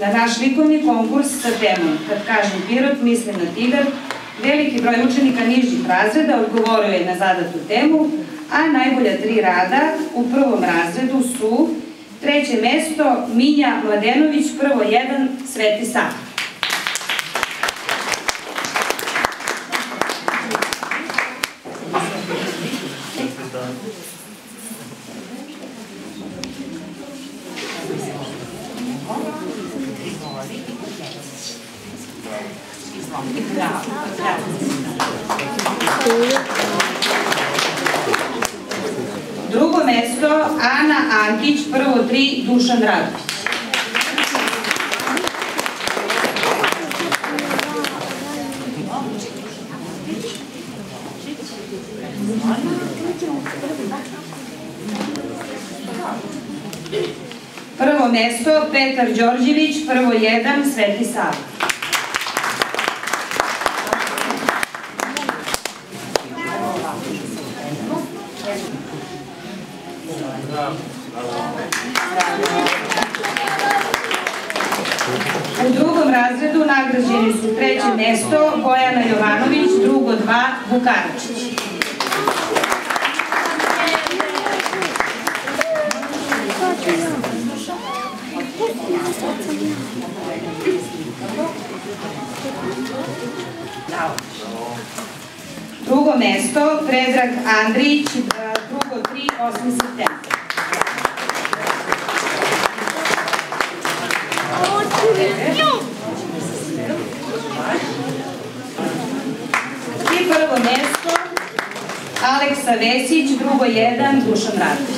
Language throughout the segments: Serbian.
Na naš likovni konkurs sa temom Kad kažem Pirot, mislim na tigar, veliki broj učenika nižih razreda odgovorio je na zadatu temu, a najbolja tri rada u prvom razredu su treće mesto Minja Mladenović, prvo jedan, Sveti Sava. Drugo mesto Ana Antić, prvo tri Dušan Radović. Prvo mesto Petar Đorđević, prvo jedan Sveti Sava. U drugom razredu nagrađeni su treće mesto Bojana Jovanović, drugo dva Vukanović. Drugo mesto Predrag Andrić, drugo tri, 8. september. I prvo mesto Aleksa Vesić, drugo jedan, Dušan Radović.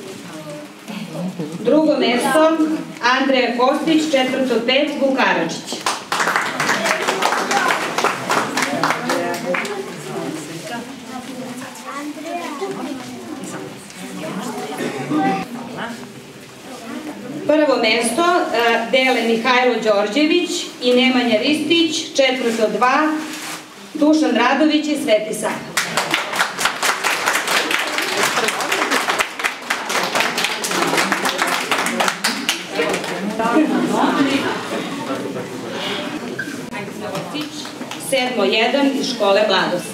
Drugo mesto, Andreja Kostić, četvrto pet, Vukaračić. Prvo mesto e, dele Mihajlo Đorđević i Nemanja Ristić, četvrto dva, Dušan Radović i Sveti Sava. Sedmo jedan iz škole mladosti.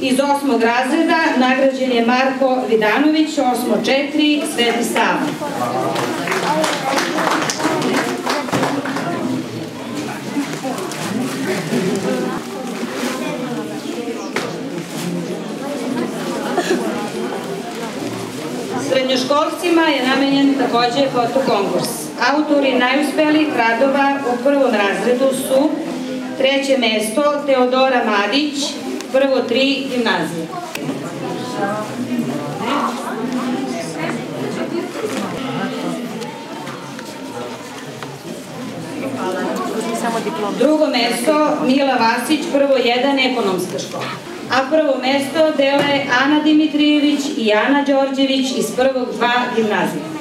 Iz osmog razreda nagrađen je Marko Vidanović, osmo četiri, Sveti Sava. Srednjoškolcima je namenjen takođe fotokonkurs. Autori najuspelijih radova u prvom razredu su treće mesto Teodora Madić, prvo tri gimnazije. Drugo mesto Mila Vasić, prvo jedan ekonomska škola. A prvo mesto dele Ana Dimitrijević i Ana Đorđević iz prvog dva gimnazije.